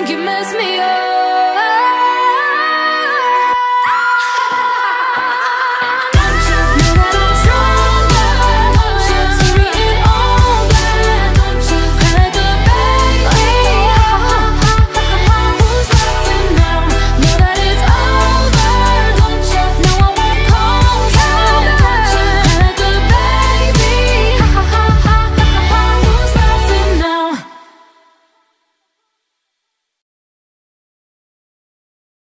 think you messed me up.